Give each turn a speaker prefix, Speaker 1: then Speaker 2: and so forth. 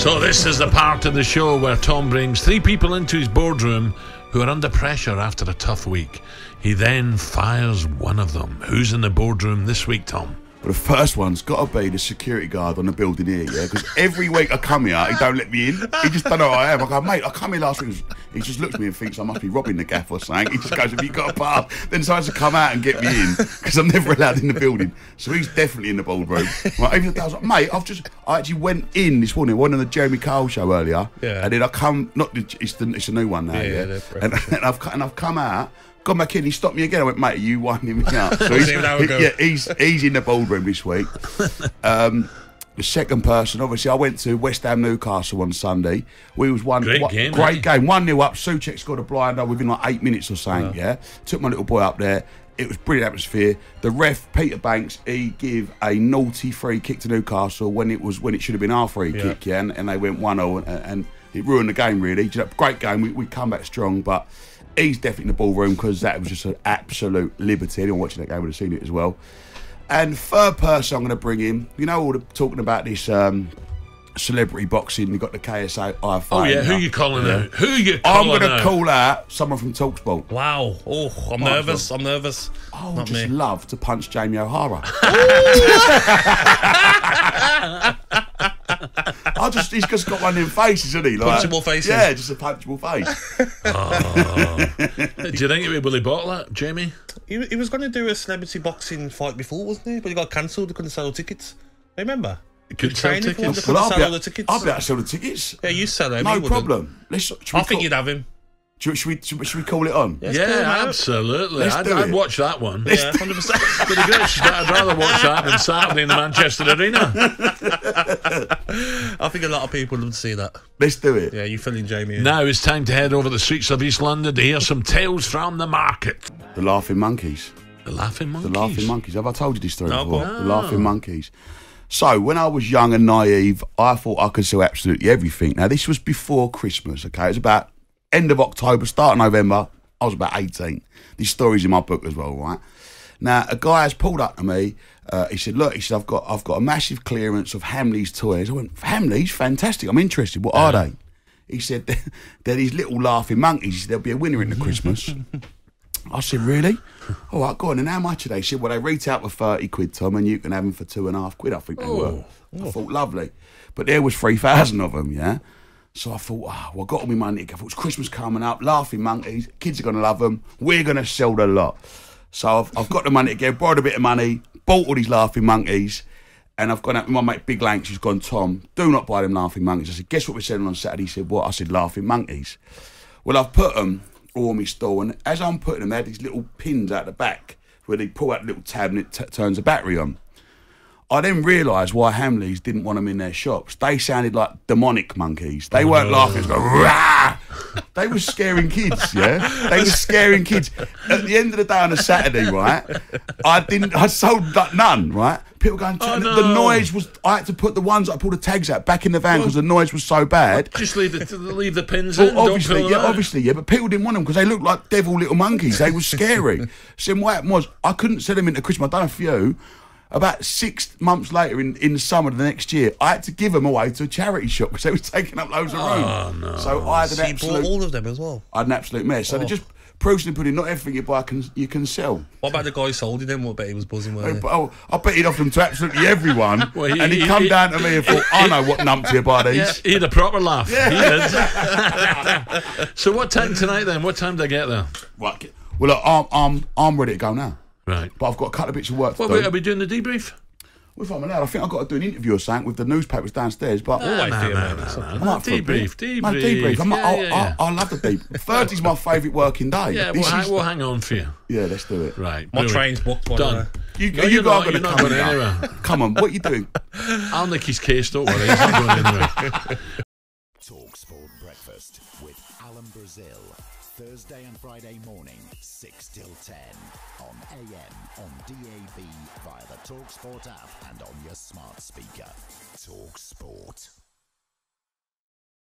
Speaker 1: So, this is the part of the show where Tom brings three people into his boardroom who are under pressure after a tough week. He then fires one of them. Who's in the boardroom this week, Tom?
Speaker 2: But the first one's got to be the security guard on the building here, yeah? Because every week I come here, he don't let me in. He just don't know who I am. I go, mate, I come here last week. He just looks at me and thinks I must be robbing the gaff or something. He just goes, have you got a pass? Then decides to come out and get me in because I'm never allowed in the building. So he's definitely in the boardroom. Right, even though I was like, mate, I've just, I actually went in this morning, went on the Jeremy Kyle show earlier.
Speaker 3: Yeah.
Speaker 2: And then I come, not the, it's, the, it's a new one now,
Speaker 3: Yeah,
Speaker 2: yeah.
Speaker 3: yeah,
Speaker 2: and, and, I've, and I've come out. got back in, he stopped me again. I went, mate, are you winding me up? So he's,
Speaker 3: See how it goes.
Speaker 2: yeah, he's he's in the boardroom this week. Um, the second person, obviously, I went to West Ham Newcastle on Sunday. We was one
Speaker 1: Great
Speaker 2: one-
Speaker 1: game,
Speaker 2: great
Speaker 1: eh?
Speaker 2: game, one 0 up. Soucek scored a blinder within like eight minutes or something. Yeah, took my little boy up there. It was brilliant atmosphere. The ref Peter Bankes he gave a naughty free kick to Newcastle when it was when it should have been our free
Speaker 3: Yeah.
Speaker 2: kick. Yeah, and, and they went one 0 and, and it ruined the game really. You know, Great game. We we come back strong, but. He's definitely in the ballroom because that was just an absolute liberty. Anyone watching that game would have seen it as well. And third person I'm going to bring in, you know, all the talking about this um, celebrity boxing. You got the KSI I
Speaker 1: Oh, yeah, who you calling out? Who you
Speaker 2: I'm going to call out someone from Talksport.
Speaker 3: Wow. Oh, I'm
Speaker 2: Might as
Speaker 3: nervous. I'm nervous.
Speaker 2: I would
Speaker 3: Not
Speaker 2: just
Speaker 3: me.
Speaker 2: love to punch Jamie O'Hara. I just he's just got one of them faces, isn't he? Like,
Speaker 3: Punchable faces.
Speaker 2: Yeah, just a punchable face.
Speaker 1: Do you think it would Willie Butler, Jamie?
Speaker 3: He, he was going to do a celebrity boxing fight before, wasn't he? But he got cancelled. They couldn't sell tickets. Remember?
Speaker 1: Couldn't sell
Speaker 3: training for one,
Speaker 1: tickets.
Speaker 3: they couldn't
Speaker 2: I'll
Speaker 3: sell
Speaker 2: be,
Speaker 3: all the
Speaker 2: able,
Speaker 3: tickets.
Speaker 2: I'll be able to sell the tickets.
Speaker 3: Yeah, you sell them.
Speaker 2: No problem. Let's, should we
Speaker 3: I think
Speaker 2: call,
Speaker 3: you'd have him.
Speaker 2: Should, should we, should, we- should we call it on?
Speaker 3: Yes, call
Speaker 1: Yeah,
Speaker 3: out.
Speaker 1: absolutely.
Speaker 2: Let's
Speaker 1: I'd,
Speaker 2: do
Speaker 1: I'd
Speaker 2: it.
Speaker 1: watch that one.
Speaker 3: Yeah, hundred percent.
Speaker 1: But the great start, I'd rather watch that than Saturday in the Manchester Arena.
Speaker 3: I think a lot of people would see that.
Speaker 2: Let's do it.
Speaker 3: Yeah, you filling Jamie. in.
Speaker 1: Now it's time to head over the streets of East London to hear some tales from the market.
Speaker 2: The Laughing Monkeys.
Speaker 1: The Laughing Monkeys?
Speaker 2: The Laughing Monkeys. Have I told you this story
Speaker 3: No,
Speaker 2: before?
Speaker 3: go
Speaker 2: The Laughing Monkeys. So when I was young and naive, I thought I could sell absolutely everything. Now this was before Christmas. Okay, it was about end of October, start of November. I was about eighteen. These stories in my book as well, right? Now a guy has pulled up to me. Uh, he said, "Look," he said, "I've got I've got a massive clearance of Hamley's toys." I went, "Hamley's, fantastic. I'm interested. What are they?" He said, "They're, they're these little laughing monkeys. He said, There'll be a winner in the Christmas." I said, really? All right, go on. And how much are they? He said, well, they retail for 30 quid, Tom, and you can have them for two and a half quid, I think they were. I thought, lovely. But there was 3,000 of them, yeah? So I thought, oh, well, I got all my money. I thought, it's Christmas coming up, laughing monkeys, kids are going to love them. We're going to sell the lot. So I've, I've got the money again, borrowed a bit of money, bought all these laughing monkeys, and I've gone out with my mate Big Lanks, who's gone, Tom, do not buy them laughing monkeys. I said, guess what we're selling on Saturday? He said, what? I said, laughing monkeys. Well, I've put them all on my store, and as I'm putting them, they had these little pins out the back where they pull out a little tab and it turns the battery on. I then realised why Hamleys didn't want them in their shops. They sounded like demonic monkeys. They weren't oh. laughing. They was going, Rah! They were scaring kids, yeah? They were scaring kids. At the end of the day on a Saturday, right, I didn't, I sold none, right? People going,
Speaker 1: Oh,
Speaker 2: the,
Speaker 1: no.
Speaker 2: the noise was, I had to put the ones I pulled the tags out back in the van because the noise was so bad.
Speaker 1: Just leave the leave the pins in.
Speaker 2: Well,
Speaker 1: don't
Speaker 2: obviously, yeah, obviously, yeah, but people didn't want them because they looked like devil little monkeys. They were scary. so what happened was, I couldn't sell them into Christmas. I done a few. About six months later, in, in the summer of the next year, I had to give them away to a charity shop because they were taking up loads of room.
Speaker 1: Oh, no.
Speaker 2: So I had an
Speaker 3: So you bought
Speaker 2: absolute,
Speaker 3: all of them as well.
Speaker 2: I had an absolute mess. So they oh. just proves to put in not everything you buy can you can sell.
Speaker 3: What about the guy who sold you them? What bet he was buzzing, weren't?
Speaker 2: Oh, I bet he'd offer them to absolutely everyone,
Speaker 1: Well, he-
Speaker 2: and he'd
Speaker 1: he-
Speaker 2: come
Speaker 1: he-
Speaker 2: down to me and thought, "I know what numpty you buy these."
Speaker 1: Yeah, he had a proper laugh. He did. so what time tonight then? What time do I get there?
Speaker 2: Right. Well, look, I'm I'm I'm ready to go now.
Speaker 1: Right.
Speaker 2: But I've got a couple of bits of work to
Speaker 1: What,
Speaker 2: do.
Speaker 1: wait, are we doing the debrief?
Speaker 2: Well, if I'm allowed, I think I've got to do an interview or something with the newspapers downstairs. But
Speaker 3: We'll
Speaker 1: no,
Speaker 3: for you,
Speaker 1: no, no, no, no.
Speaker 2: I'm up for a
Speaker 1: Debrief,
Speaker 2: bit.
Speaker 1: debrief.
Speaker 2: Man, debrief. I'm,
Speaker 1: Yeah,
Speaker 2: I,
Speaker 1: yeah, yeah.
Speaker 2: I, I love the debrief. Thursday's my favourite working day.
Speaker 1: Yeah,
Speaker 2: This
Speaker 1: we'll, hang,
Speaker 2: is-
Speaker 1: we'll hang on for you.
Speaker 2: yeah, let's do it.
Speaker 1: Right.
Speaker 3: My train's booked,
Speaker 1: Done.
Speaker 2: You,
Speaker 1: No,
Speaker 2: you
Speaker 1: you're not- you're
Speaker 2: going to
Speaker 1: not
Speaker 2: come
Speaker 1: going
Speaker 2: in.
Speaker 1: anywhere.
Speaker 2: Come on, what are you doing?
Speaker 1: I'll nick his case, don't worry. He's not going anywhere.
Speaker 4: Talk Sport Breakfast with Alan Brazil. Thursday and Friday morning, 6 till 10. On AM, on DAB, via the Talk Sport app, and on your smart speaker. Talk Sport.